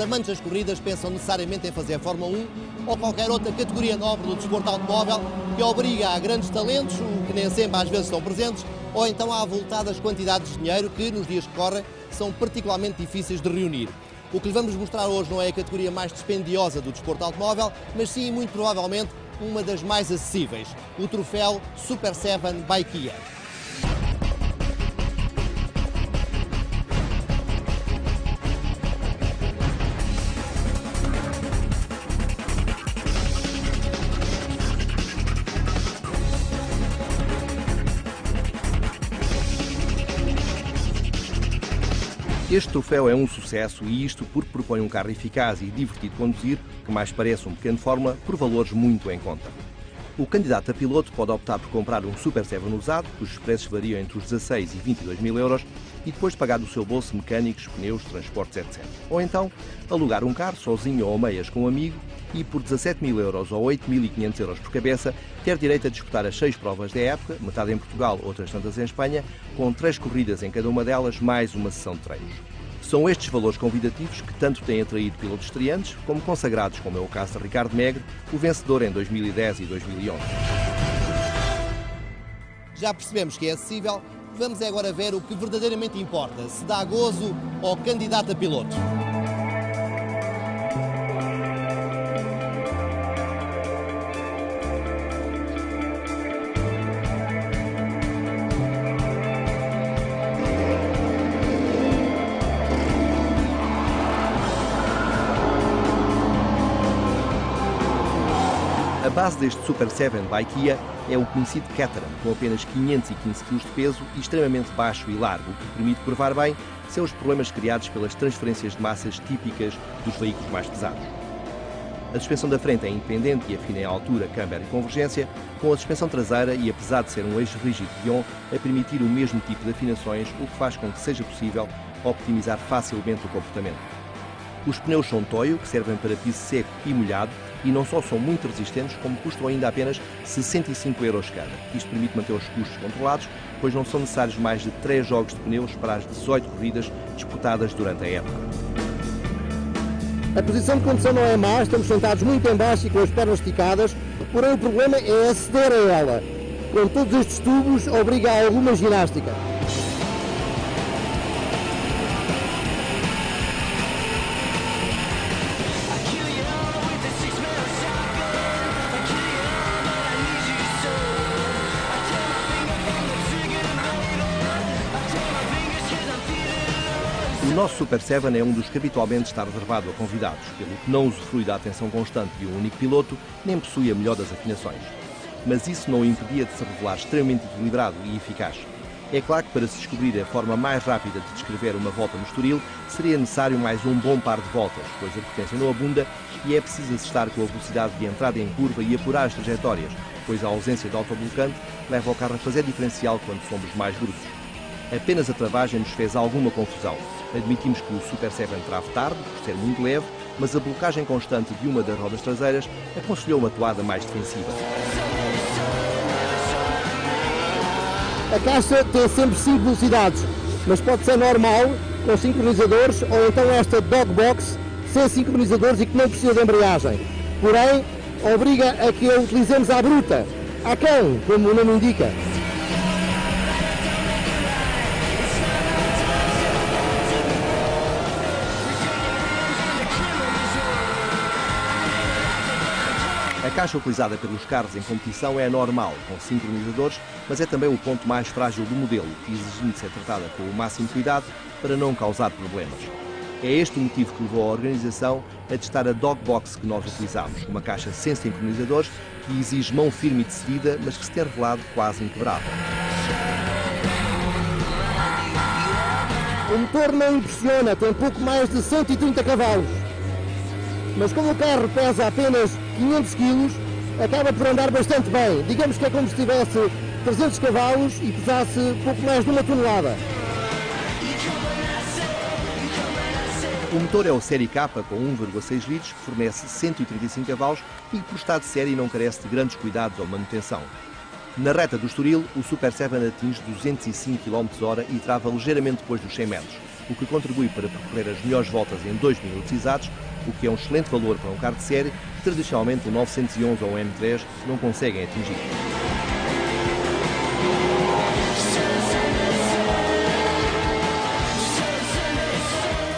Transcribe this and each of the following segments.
amantes das corridas pensam necessariamente em fazer Fórmula 1 ou qualquer outra categoria nobre do desporto automóvel que obriga a grandes talentos, que nem sempre às vezes estão presentes, ou então a avultadas quantidades de dinheiro que, nos dias que correm, são particularmente difíceis de reunir. O que lhe vamos mostrar hoje não é a categoria mais dispendiosa do desporto automóvel, mas sim, muito provavelmente, uma das mais acessíveis, o troféu Super 7 Bike Este troféu é um sucesso e isto porque propõe um carro eficaz e divertido de conduzir, que mais parece um pequeno Fórmula, por valores muito em conta. O candidato a piloto pode optar por comprar um Super 7 usado, cujos preços variam entre os 16 e 22 mil euros, e depois pagar do seu bolso mecânicos, pneus, transportes, etc. Ou então, alugar um carro sozinho ou meias com um amigo e por 17 mil euros ou 8.500 euros por cabeça, ter direito a disputar as seis provas da época, metade em Portugal, outras tantas em Espanha, com três corridas em cada uma delas, mais uma sessão de treinos. São estes valores convidativos que tanto têm atraído pilotos estreantes, como consagrados, como é o caso de Ricardo Megre, o vencedor em 2010 e 2011. Já percebemos que é acessível, vamos agora ver o que verdadeiramente importa, se dá gozo ao candidato a piloto. A base deste Super 7 by Kia é o conhecido Caterham, com apenas 515 kg de peso e extremamente baixo e largo, que permite curvar bem sem os problemas criados pelas transferências de massas típicas dos veículos mais pesados. A suspensão da frente é independente e afina em altura, câmara e convergência, com a suspensão traseira e, apesar de ser um eixo rígido Dion, a permitir o mesmo tipo de afinações, o que faz com que seja possível optimizar facilmente o comportamento. Os pneus são Toyo, que servem para piso seco e molhado, e não só são muito resistentes, como custam ainda apenas 65 euros cada. Isto permite manter os custos controlados, pois não são necessários mais de 3 jogos de pneus para as 18 corridas disputadas durante a época. A posição de condução não é má, estamos sentados muito em baixo e com as pernas esticadas, porém o problema é aceder a ela. Com todos estes tubos obriga a alguma ginástica. O nosso Super 7 é um dos que habitualmente está reservado a convidados, pelo que não usufrui da atenção constante de um único piloto, nem possui a melhor das afinações. Mas isso não o impedia de se revelar extremamente equilibrado e eficaz. É claro que para se descobrir a forma mais rápida de descrever uma volta no Estoril, seria necessário mais um bom par de voltas, pois a potência não abunda e é preciso assestar com a velocidade de entrada em curva e apurar as trajetórias, pois a ausência de autoblocante leva o carro a fazer diferencial quando somos mais brutos. Apenas a travagem nos fez alguma confusão. Admitimos que o Super 7 trave tarde, por ser muito leve, mas a blocagem constante de uma das rodas traseiras aconselhou uma toada mais defensiva. A caixa tem sempre 5 velocidades, mas pode ser normal, com sincronizadores, ou então esta dog box, sem sincronizadores e que não precisa de embreagem. Porém, obriga a que a utilizemos à bruta, a cão, como o nome indica. Caixa utilizada pelos carros em competição é normal, com sincronizadores, mas é também o ponto mais frágil do modelo, exigindo ser tratada com o máximo cuidado para não causar problemas. É este o motivo que levou a organização a testar a Dogbox que nós utilizamos, uma caixa sem sincronizadores que exige mão firme e decidida, mas que se tem revelado quase inquebrável. O motor não impressiona, tem pouco mais de 130 cavalos. Mas como o carro pesa apenas 500 kg, acaba por andar bastante bem. Digamos que é como se tivesse 300 cavalos e pesasse pouco mais de uma tonelada. O motor é o Série K com 1,6 litros, que fornece 135 cavalos e que, por estado de série, não carece de grandes cuidados ou manutenção. Na reta do Estoril, o Super 7 atinge 205 km h e trava ligeiramente depois dos 100 metros. o que contribui para percorrer as melhores voltas em 2 minutos exatos, o que é um excelente valor para um carro de série que tradicionalmente o 911 ou o M3 não conseguem atingir.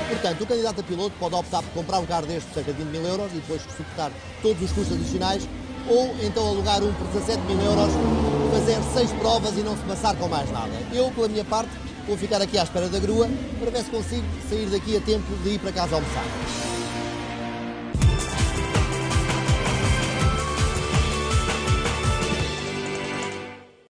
Portanto, o candidato a piloto pode optar por comprar um carro deste por cerca de 20 mil euros e depois suportar todos os custos adicionais ou então alugar um por 17 mil euros, fazer seis provas e não se passar com mais nada. Eu, pela minha parte, vou ficar aqui à espera da grua para ver se consigo sair daqui a tempo de ir para casa almoçar.